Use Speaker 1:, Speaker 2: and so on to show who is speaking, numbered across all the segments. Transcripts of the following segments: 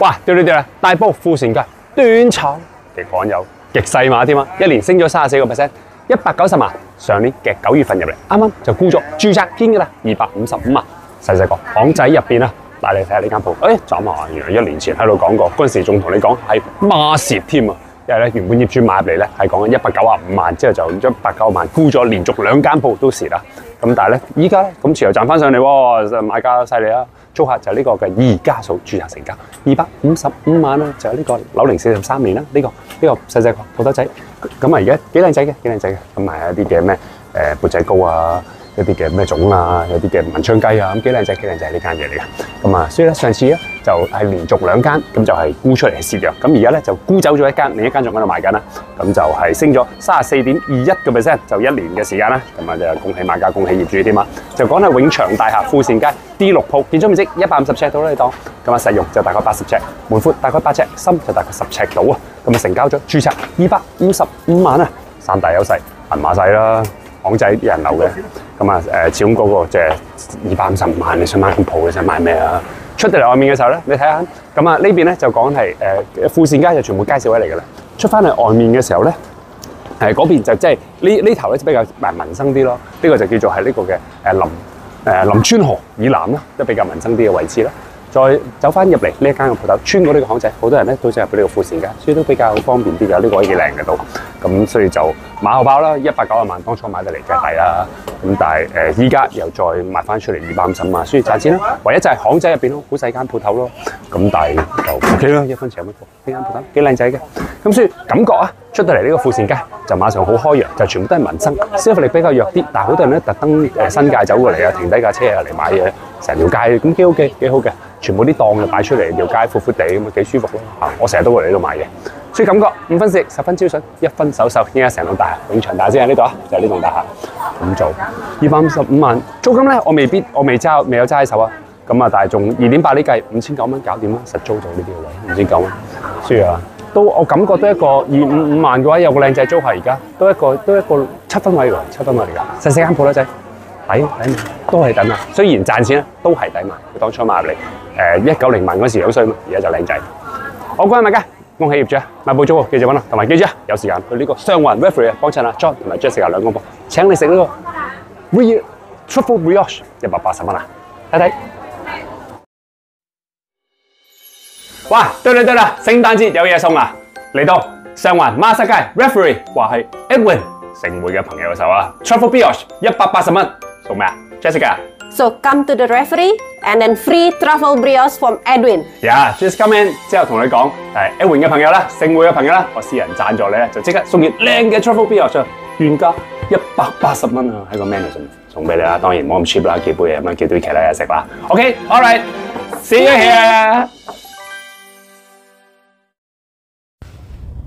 Speaker 1: 哇！對對對啦，大埔富善街短厂嘅罕有極細碼添啊，一年升咗三十四個 percent，一百九十萬。上年嘅九月份入嚟，啱啱就沽咗住宅坚噶啦，二百五十五萬。細細個巷仔入邊啊，帶你睇下呢間鋪。誒，眨下，原來一年前喺度講過，嗰陣時仲同你講係孖蚀添啊！因為咧原本業主買入嚟咧係講緊一百九十五萬，之後就將百九十萬沽咗，連續兩間鋪都蝕啦。咁但係咧，依家咧咁遲又賺翻上嚟喎，買家犀利啦！租客就係呢個嘅二家數註冊成交二百五十五萬啦，就係呢個樓齡四十三年啦，呢、這個呢、這個細細個鋪頭仔，咁啊而家幾靚仔嘅，幾靚仔嘅，咁埋一啲嘅咩誒缽仔糕啊。一啲嘅咩種啊，有啲嘅文昌雞啊，咁幾靚仔，幾靚仔呢間嘢嚟嘅。咁啊，所以咧上次咧就係連續兩間，咁就係沽出嚟蝕嘅。咁而家咧就沽走咗一間，另一間仲喺度賣緊啦。咁就係升咗三十四點二一個 percent，就一年嘅時間啦。咁啊就恭喜買家，恭喜業主添啊！就講係永祥大廈富善街 D 六鋪，建築面積一百五十尺到啦，你當。咁啊，實用就大概八十尺，門闊大概八尺，深就大概十尺到啊。咁啊，成交咗註冊二百五十五萬啊，三大優勢，銀碼細啦。港仔啲人流嘅，咁啊誒，始終嗰個即係二百五十萬，你想買間鋪，你想買咩啊？出到嚟外面嘅時候咧，你睇下，咁啊呢邊咧就講係誒富善街就全部街市位嚟噶啦。出翻嚟外面嘅時候咧，誒嗰邊就即係呢呢頭咧就比較誒民生啲咯。呢個就叫做係呢個嘅誒林誒林村河以南啦，都比較民生啲嘅位置啦。再走翻入嚟呢一間嘅鋪頭，穿過呢個巷仔，好多人咧都進入到呢個富善街，所以都比較方便啲嘅。呢、這個可以幾靚嘅都，咁所以就馬後炮啦，一百九十萬當初買得嚟嘅係啦。咁但係誒依家又再賣翻出嚟二百五十萬，所以賺錢啦。唯一就係巷仔入邊咯，好細間鋪頭咯。咁但係就 O K 啦，一分錢一分貨，呢間鋪頭幾靚仔嘅。咁所以感覺啊，出到嚟呢個富善街就馬上好開揚，就全部都係民生，消費力比較弱啲，但係好多人咧特登誒新界走過嚟啊，停低架車啊嚟買嘢，成條街咁幾好嘅，幾好嘅。全部啲檔就擺出嚟，條街闊闊地咁啊，幾舒服咯嚇！我成日都會嚟呢度買嘢，所以感覺五分食十分招信，一分手手，依家成棟大廈。永祥大先喺呢度啊，就係呢棟大廈。咁做。二百五十五萬租金咧，我未必我未揸未有揸喺手啊，咁啊，但係仲二點八呢計五千九蚊搞掂啦，實租到呢啲位五千九蚊，所以啊，都我感覺都一個二五五萬嘅話，有個靚仔租客而家都一個都一個七分位喎，七分位嚟㗎，細細間鋪啦仔。抵抵都係等啊！雖然賺錢，都係抵買。佢當初買入嚟，誒一九零萬嗰時好衰嘛，而家就靚仔。好，各位買家，恭喜業主啊！買報租喎，記住揾我，同埋記住啊，有時間去呢個上環 Referee 幫襯啊，John 同埋 Jessica 兩公婆請你食呢個 Real Truffle Brioche 一百八十蚊啊！睇睇。哇！對啦對啦，聖誕節有嘢送啊！嚟到上環馬沙街 Referee 話係 Edwin 盛會嘅朋友嘅手啊，Truffle Brioche 一百八十蚊。送咩啊
Speaker 2: ，Jessica？So come to the referee and then free truffle brioche from Edwin。
Speaker 1: Yeah, just come in 之後同你講，誒，Edwin 嘅朋友啦，聖會嘅朋友啦，我私人贊助你咧，就即刻送件靚嘅 truffle brioche，原價一百八十蚊啊，喺個 menu 上面送俾你啦。當然唔好咁 cheap 啦，幾杯嘢咁樣，叫啲其他嘢食啦。OK，all right，see you here。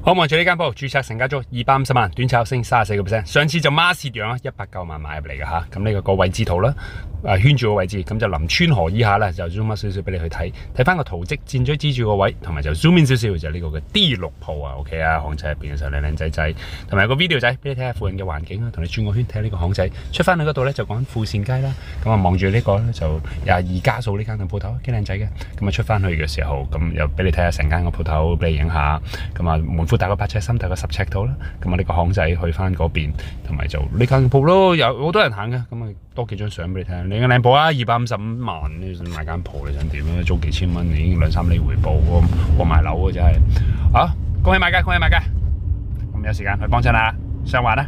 Speaker 1: 好望住呢間鋪，註冊成交咗二百五十萬，短炒升三十四个 percent。上次就孖蝕樣啊，一百九萬買入嚟嘅吓。咁呢個個位置圖啦，誒圈住個位置，咁就临川河以下咧，就 zoom 少少俾你去睇，睇翻個圖跡，箭嘴指住個位，同埋就 zoom in 少少，就呢個嘅 D 六鋪啊，OK 啊，巷仔入边嘅时候靚靚仔仔，同埋個 video 仔俾你睇下附近嘅環境啊，同你轉個圈睇下呢個巷仔。出翻去嗰度咧就講富善街啦，咁啊望住呢個咧就廿二家數呢間嘅鋪頭，幾靚仔嘅。咁啊出翻去嘅時候，咁又俾你睇下成間個鋪頭，俾你影下，咁啊門大概八尺深，大概十尺度啦。咁啊，呢个巷仔去翻嗰邊，同埋就呢间铺咯，有好多人行嘅。咁啊，多几张相俾你睇。你個靚鋪啊，二百五十五萬，你想買間鋪你想点啊？租几千蚊，你已经两三厘回報，過埋樓嘅真系啊，恭喜买家，恭喜买家。咁有时间去帮衬下，上环啦。